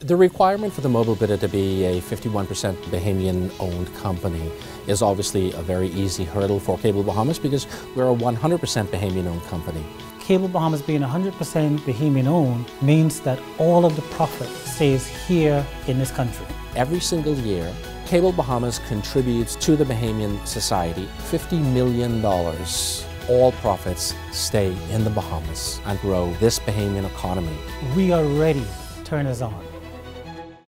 The requirement for the mobile bidder to be a 51% Bahamian owned company is obviously a very easy hurdle for Cable Bahamas because we're a 100% Bahamian owned company. Cable Bahamas being 100% Bahamian owned means that all of the profit stays here in this country. Every single year, Cable Bahamas contributes to the Bahamian society $50 million. All profits stay in the Bahamas and grow this Bahamian economy. We are ready. Turn us on.